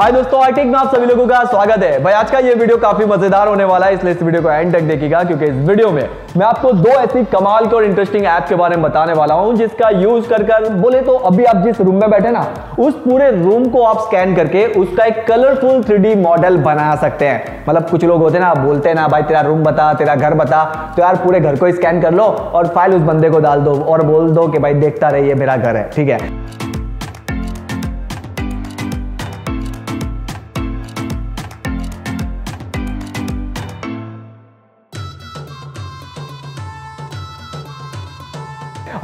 हाय दोस्तों आई में आप सभी लोगों का स्वागत है। भाई, आज का ये वीडियो काफ़ी मज़ेदार होने वाला है, इसलिए इस वीडियो को एंड तक देखिएगा, क्योंकि इस वीडियो में मैं आपको दो ऐसी कमाल के और इंटरेस्टिंग ऐप के बारे में बताने वाला हूँ, जिसका यूज़ कर कर, बोले तो अभी आप जिस रूम में बैठे ना, उस पूरे रूम को आप स्कैन करके उसका एक कलरफुल थ्री मॉडल बना सकते हैं। मतलब कुछ लोग होते ना बोलते ना, भाई, तेरा रूम बता, तेरा घर बता तो यार पूरे घर को स्कैन कर लो और फ़ाइल उस बंदे को डाल दो और बोल दो कि, भाई, देखता रहिए, मेरा घर है। ठीक है?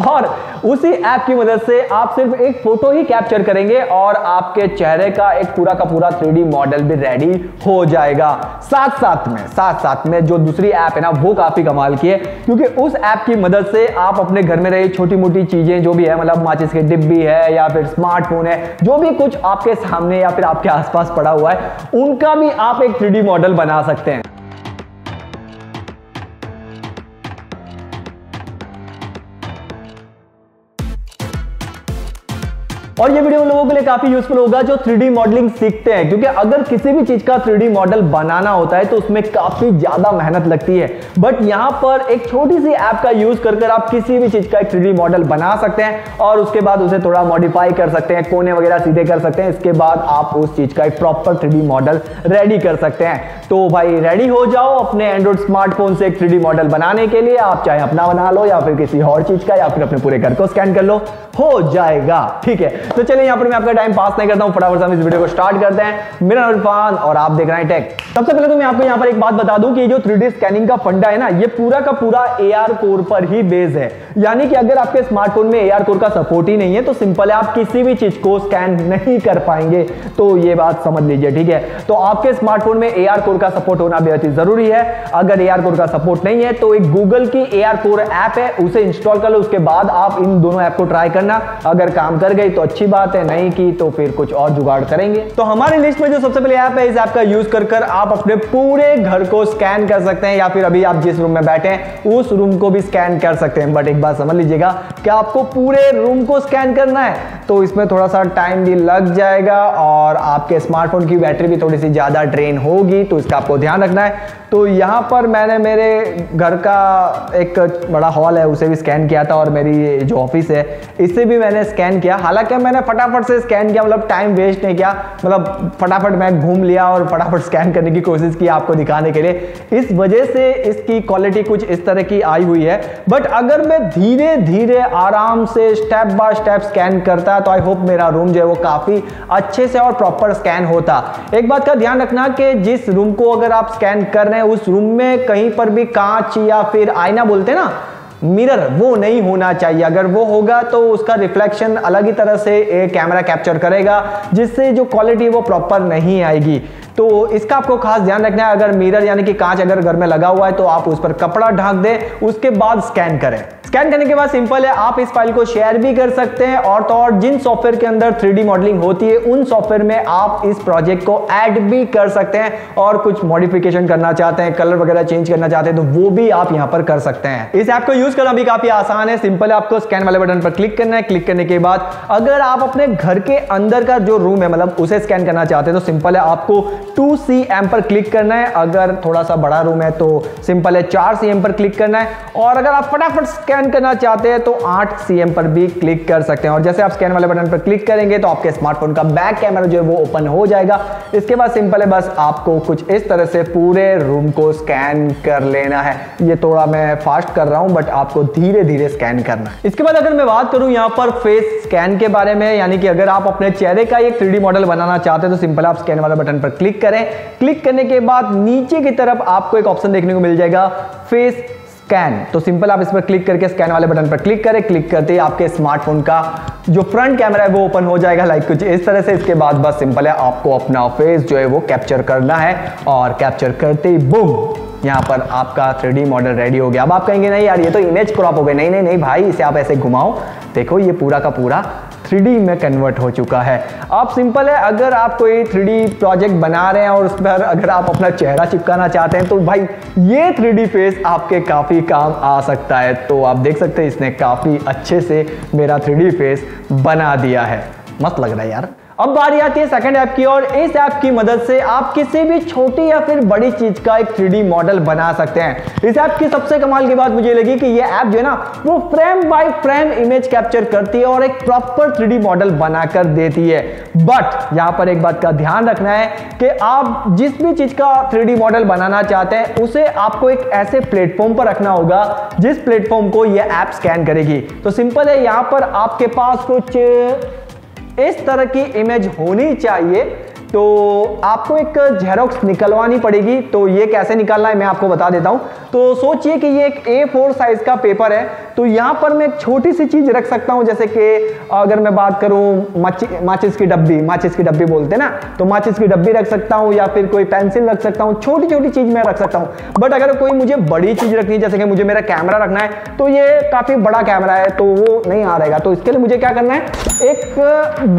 और उसी ऐप की मदद से आप सिर्फ़ एक फ़ोटो ही कैप्चर करेंगे और आपके चेहरे का एक पूरा का पूरा थ्री मॉडल भी रेडी हो जाएगा। साथ साथ में साथ साथ में जो दूसरी ऐप है ना, वो काफ़ी कमाल की है, क्योंकि उस ऐप की मदद से आप अपने घर में रही छोटी मोटी चीज़ें, जो भी है मतलब माचिस की डिब्बी है या फिर स्मार्टफ़ोन है, जो भी कुछ आपके सामने या फिर आपके आसपास पड़ा हुआ है, उनका भी आप एक थ्री मॉडल बना सकते हैं। और ये वीडियो उन लोगों के लिए काफ़ी यूजफुल होगा जो थ्री मॉडलिंग सीखते हैं, क्योंकि अगर किसी भी चीज़ का थ्री मॉडल बनाना होता है तो उसमें काफ़ी ज़्यादा मेहनत लगती है। बट यहाँ पर एक छोटी सी ऐप का यूज़ कर कर आप किसी भी चीज़ का एक थ्री मॉडल बना सकते हैं, और उसके बाद उसे थोड़ा मॉडिफाई कर सकते हैं, कोने वगैरह सीधे कर सकते हैं, इसके बाद आप उस चीज़ का एक प्रॉपर थ्री मॉडल रेडी कर सकते हैं। तो भाई रेडी हो जाओ अपने एंड्रॉइड स्मार्टफ़ोन से एक थ्री मॉडल बनाने के लिए। आप चाहे अपना बना लो या फिर किसी और चीज़ का, या फिर अपने पूरे घर को स्कैन कर लो। हो जाएगा, ठीक है। तो चलिए यहाँ पर मैं आपका टाइम पास नहीं करता हूँ, फटाफट से हम इस वीडियो को स्टार्ट करते हैं। मेरा नाम इरफान और आप देख रहे हैं टेक सबसे पहले तो मैं आपको यहाँ पर एक बात बता दूँ कि ये जो थ्री स्कैनिंग का फंडा है ना, ये पूरा का पूरा एआर कोर पर ही बेस है। यानी कि अगर आपके स्मार्टफ़ोन में ए कोर का सपोर्ट ही नहीं है तो सिंपल है, आप किसी भी चीज़ को स्कैन नहीं कर पाएँगे। तो ये बात समझ लीजिए, ठीक है? तो आपके स्मार्टफ़ोन में ए कोर का सपोर्ट होना बेहद ही ज़रूरी है। अगर ए कोर का सपोर्ट नहीं है तो एक गूगल की ए कोर ऐप है, उसे इंस्टॉल कर लो, उसके बाद आप इन दोनों ऐप को ट्राई करना। अगर काम कर गई तो अच्छी बात है, नहीं की तो फिर कुछ और जुगाड़ करेंगे। तो हमारी लिस्ट में जो सबसे पहले ऐप है, इस ऐप का यूज़ कर कर आप अपने पूरे घर को स्कैन कर सकते हैं, या फिर अभी आप जिस रूम में बैठे हैं, उस रूम को भी स्कैन कर सकते हैं। बट एक बात समझ लीजिएगा कि आपको पूरे रूम को स्कैन करना है। तो इसमें थोड़ा सा टाइम भी लग जाएगा और आपके स्मार्टफ़ोन की बैटरी भी थोड़ी सी ज़्यादा ड्रेन होगी तो इसका आपको ध्यान रखना है। तो यहाँ पर मैंने मेरे घर का एक बड़ा हॉल है, उसे भी स्कैन किया था और मेरी जो ऑफ़िस है इसे भी मैंने स्कैन किया। हालाँकि मैंने फटाफट से स्कैन किया मतलब टाइम वेस्ट नहीं किया मतलब फटाफट मैं घूम लिया और फटाफट स्कैन करने की कोशिश की आपको दिखाने के लिए। इस वजह से इसकी क्वालिटी कुछ इस तरह की आई हुई है। बट अगर मैं धीरे धीरे आराम से स्टेप बाय स्टेप स्कैन करता तो आई होप मेरा रूम जो है वो काफ़ी अच्छे से और प्रॉपर स्कैन होता। एक बात का ध्यान रखना कि जिस रूम को अगर आप स्कैन कर रहे हैं, उस रूम में कहीं पर भी कांच या फिर आईना बोलते ना मिरर वो नहीं होना चाहिए। अगर वो होगा तो उसका रिफ्लेक्शन अलग ही तरह से कैमरा कैप्चर करेगा, जिससे जो क्वालिटी वो प्रॉपर नहीं आएगी। तो इसका आपको खास ध्यान रखना है, अगर मिरर यानी कि कांच अगर घर में लगा हुआ है तो आप उस पर कपड़ा ढांक दें, उसके बाद स्कैन करें। स्कैन करने के बाद सिंपल है, आप इस फ़ाइल को शेयर भी कर सकते हैं और तो और जिन सॉफ्टवेयर के अंदर थ्री मॉडलिंग होती है, उन सॉफ्टवेयर में आप इस प्रोजेक्ट को ऐड भी कर सकते हैं और कुछ मॉडिफिकेशन करना चाहते हैं कलर वगैरह चेंज करना चाहते हैं तो वो भी आप यहाँ पर कर सकते हैं। इस ऐप को यूज़ करना भी काफ़ी आसान है। सिंपल है, आपको स्कैन वाले बटन पर क्लिक करना है। क्लिक करने के बाद अगर आप अपने घर के अंदर का जो रूम है मतलब उसे स्कैन करना चाहते हैं तो सिंपल है, आपको टू सी एम पर क्लिक करना है। अगर थोड़ा सा बड़ा रूम है तो सिंपल है, चार सी एम पर क्लिक करना है। और अगर आप फटाफट स्कैन करना चाहते हैं तो 8 सीएम पर भी क्लिक कर सकते हैं। और जैसे आप स्कैन वाले बटन पर क्लिक करेंगे तो आपके स्मार्टफ़ोन का बैक कैमरा जो है वो ओपन हो जाएगा। इसके बाद सिंपल है, बस आपको कुछ इस तरह से पूरे रूम को स्कैन कर लेना है। ये थोड़ा मैं फास्ट कर रहा हूँ, बट आपको धीरे धीरे स्कैन करना है। इसके बाद अगर मैं बात करूँ यहाँ पर फेस स्कैन के बारे में, यानी कि अगर आप अपने चेहरे का एक थ्री मॉडल बनाना चाहते हैं तो सिंपल आप स्कैन वाले बटन पर क्लिक करें। क्लिक करने के बाद नीचे की तरफ़ आपको एक ऑप्शन देखने को मिल जाएगा, फेस स्कैन। तो सिंपल आप इस पर क्लिक करके स्कैन वाले बटन पर क्लिक करें, क्लिक करते ही आपके स्मार्टफ़ोन का जो फ्रंट कैमरा है वो ओपन हो जाएगा लाइक कुछ इस तरह से। इसके बाद बस सिंपल है, आपको अपना फेस जो है वो कैप्चर करना है और कैप्चर करते ही बुम यहाँ पर आपका थ्री मॉडल रेडी हो गया। अब आप कहेंगे, नहीं यार, ये तो इमेज क्रॉप हो गए। नहीं नहीं नहीं भाई, इसे आप ऐसे घुमाओ। देखो, ये पूरा का पूरा थ्री में कन्वर्ट हो चुका है। आप सिंपल है, अगर आप कोई थ्री प्रोजेक्ट बना रहे हैं और उस पर अगर आप अपना चेहरा चिपकाना चाहते हैं तो भाई, ये थ्री फेस आपके काफ़ी काम आ सकता है। तो आप देख सकते हैं, इसने काफ़ी अच्छे से मेरा थ्री फेस बना दिया है। मस्त लग रहा है यार। अब बारी आती है सेकंड ऐप की और इस ऐप की मदद से आप किसी भी छोटी या फिर बड़ी चीज़ का एक थ्री मॉडल बना सकते हैं। इस ऐप की सबसे कमाल की बात मुझे लगी कि ये ऐप जो है ना, वो frame by frame image capture करती है और एक प्रॉपर थ्री मॉडल बनाकर देती है। बट यहाँ पर एक बात का ध्यान रखना है कि आप जिस भी चीज़ का थ्री मॉडल बनाना चाहते हैं, उसे आपको एक ऐसे प्लेटफॉर्म पर रखना होगा, जिस प्लेटफॉर्म को यह ऐप स्कैन करेगी। तो सिंपल है, यहाँ पर आपके पास कुछ इस तरह की इमेज होनी चाहिए तो आपको एक जेरोक्स निकलवानी पड़ेगी। तो ये कैसे निकालना है मैं आपको बता देता हूँ। तो सोचिए कि ये एक ए फोर साइज़ का पेपर है। तो यहाँ पर मैं एक छोटी सी चीज़ रख सकता हूँ, जैसे कि अगर मैं बात करूँ माचिस की डब्बी, माचिस की डब्बी बोलते हैं ना तो माचिस की डब्बी रख सकता हूँ या फिर कोई पेंसिल रख सकता हूँ। छोटी छोटी चीज़ मैं रख सकता हूँ। बट अगर कोई मुझे बड़ी चीज़ रखनी है, जैसे कि मुझे मेरा कैमरा रखना है तो ये काफ़ी बड़ा कैमरा है तो वो नहीं आ रहेगा। तो इसके लिए मुझे क्या करना है? एक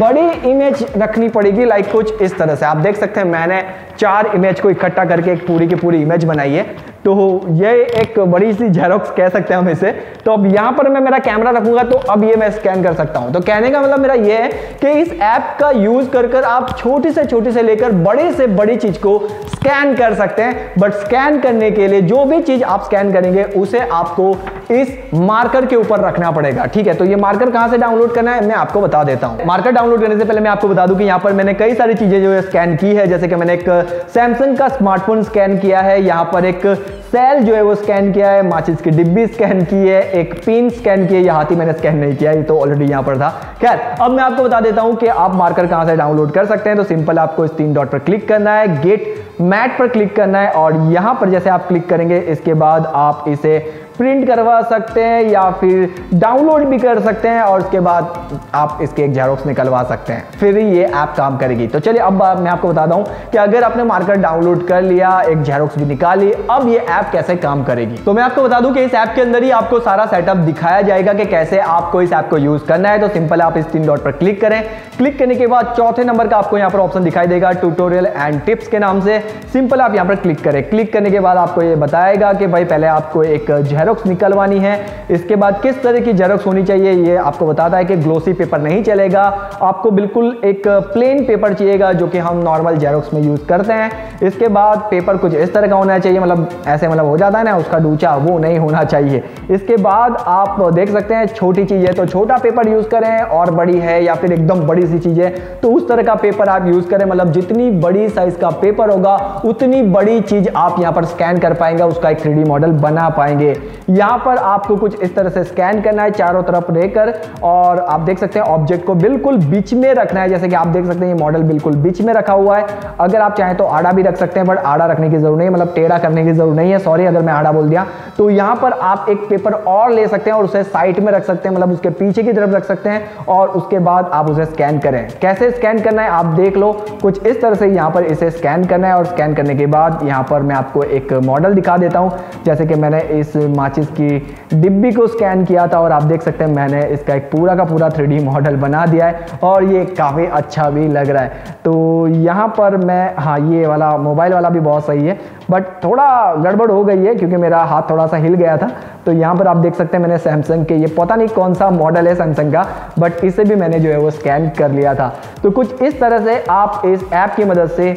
बड़ी इमेज रखनी पड़ेगी लाइक कुछ इस तरह से। आप देख सकते हैं, मैंने चार इमेज को इकट्ठा करके एक पूरी की पूरी इमेज बनाई है। तो ये एक बड़ी सी जेरोक्स कह सकते हैं हम इसे। तो अब यहाँ पर मैं मेरा कैमरा रखूँगा तो अब ये मैं स्कैन कर सकता हूँ। तो कहने का मतलब मेरा ये है कि इस ऐप का यूज़ कर कर आप छोटी से छोटी से लेकर बड़े से बड़ी चीज़ को स्कैन कर सकते हैं। बट स्कैन करने के लिए जो भी चीज़ आप स्कैन करेंगे, उसे आपको इस मार्कर के ऊपर रखना पड़ेगा, ठीक है? तो ये मार्कर कहाँ से डाउनलोड करना है? मैं आपको बता देता हूँ। मार्कर डाउनलोड करने से पहले मैं आपको बता दूँ कि यहाँ पर मैंने कई सारी चीज़ें जो है स्कैन की है। जैसे कि मैंने एक सैमसंग का स्मार्टफ़ोन स्कैन किया है। यहाँ पर एक सेल जो है वो स्कैन किया है। माचिस की डिब्बी स्कैन की है। एक पिन स्कैन की है। ये हाथी मैंने स्कैन नहीं किया, ये तो ऑलरेडी यहाँ पर था। खैर, अब मैं आपको बता देता हूँ कि आप मार्कर कहाँ से डाउनलोड कर सकते हैं। तो सिंपल आपको इस तीन डॉट पर क्लिक करना है। गेट मैट पर क्लिक करना है। और यहाँ पर जैसे आप क्लिक करेंगे, इसके बाद आप इसे प्रिंट करवा सकते हैं या फिर डाउनलोड भी कर सकते हैं और उसके बाद आप इसके एक जेरोक्स निकलवा सकते हैं। फिर ये ऐप काम करेगी। तो चलिए, अब मैं आपको बता दूँ कि अगर आपने मार्कर डाउनलोड कर लिया, एक जेरोक्स भी निकाली, अब ये ऐप कैसे काम करेगी? तो मैं आपको बता दूँ कि इस ऐप के अंदर ही आपको सारा सेटअप दिखाया जाएगा कि कैसे आपको इस ऐप को यूज़ करना है। तो सिंपल आप इस तीन डॉट पर क्लिक करें। क्लिक करने के बाद चौथे नंबर का आपको यहाँ पर ऑप्शन दिखाई देगा ट्यूटोरियल एंड टिप्स के नाम से। सिंपल आप यहाँ पर क्लिक करें। क्लिक करने के बाद आपको ये बताएगा कि भाई, पहले आपको एक जेरोक्स निकलवानी है। इसके बाद किस तरह की जेरोक्स होनी चाहिए, ये आपको बताता है कि ग्लोसी पेपर नहीं चलेगा। आपको बिल्कुल एक प्लेन पेपर चाहिएगा, जो कि हम नॉर्मल जेरोक्स में यूज़ करते हैं। इसके बाद पेपर कुछ इस तरह का होना चाहिए मतलब ऐसे मतलब हो जाता है ना, उसका डूचा वो नहीं होना चाहिए। इसके बाद आप देख सकते हैं, छोटी चीज़ तो छोटा पेपर यूज़ करें, और बड़ी है या फिर एकदम बड़ी सी चीज़ है तो उस तरह का पेपर आप यूज़ करें। मतलब जितनी बड़ी साइज़ का पेपर होगा, उतनी बड़ी चीज़ आप यहाँ पर स्कैन कर पाएँगे, उसका एक थ्री मॉडल बना पाएँगे। यहाँ पर आपको कुछ इस तरह से स्कैन करना है, चारों तरफ़ रहकर, और आप देख सकते हैं ऑब्जेक्ट को बिल्कुल बीच में रखना है, जैसे कि आप देख सकते हैं ये मॉडल बिल्कुल बीच में रखा हुआ है। अगर आप चाहें तो आड़ा भी रख सकते हैं बट आड़ा रखने की ज़रूरत नहीं मतलब टेढ़ा करने की ज़रूरत नहीं है। सॉरी अगर मैं आड़ा बोल दिया तो यहाँ पर आप एक पेपर और ले सकते हैं और उसे साइड में रख सकते हैं मतलब उसके पीछे की तरफ़ रख सकते हैं, और उसके बाद आप उसे स्कैन करें। कैसे स्कैन करना है, आप देख लो, कुछ इस तरह से यहाँ पर इसे स्कैन करना है, और स्कैन करने के बाद यहाँ पर मैं आपको एक मॉडल दिखा देता हूँ। जैसे कि मैंने इस माचिस की डिब्बी को स्कैन किया था और आप देख सकते हैं मैंने इसका एक पूरा का पूरा थ्री मॉडल बना दिया है और ये काफ़ी अच्छा भी लग रहा है। तो यहाँ पर मैं हाँ ये वाला मोबाइल वाला भी बहुत सही है, बट थोड़ा गड़बड़ हो गई है क्योंकि मेरा हाथ थोड़ा सा हिल गया था। तो यहाँ पर आप देख सकते हैं मैंने सैमसंग के, ये पता नहीं कौन सा मॉडल है सैमसंग का, बट इसे भी मैंने जो है वो स्कैन कर लिया था। तो कुछ इस तरह से आप इस ऐप की मदद से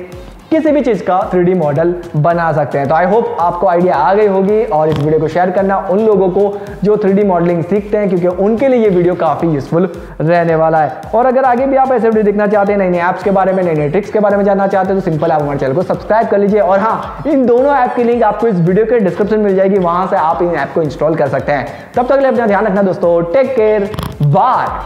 किसी भी चीज़ का थ्री मॉडल बना सकते हैं। तो आई होप आपको आइडिया आ गई होगी और इस वीडियो को शेयर करना उन लोगों को जो थ्री मॉडलिंग सीखते हैं, क्योंकि उनके लिए ये वीडियो काफ़ी यूजफुल रहने वाला है। और अगर आगे भी आप ऐसे वीडियो देखना चाहते हैं नई नई ऐप्स के बारे में नई नई ट्रिक्स के बारे में जानना चाहते हैं तो सिंपल आप हमारे चैनल को सब्सक्राइब कर लीजिए। और हाँ इन दोनों ऐप की लिंक आपको इस वीडियो के डिस्क्रिप्शन मिल जाएगी। वहाँ से आप इन ऐप को इंस्टॉल कर सकते हैं। तब तक अपना ध्यान रखना दोस्तों। Take care bye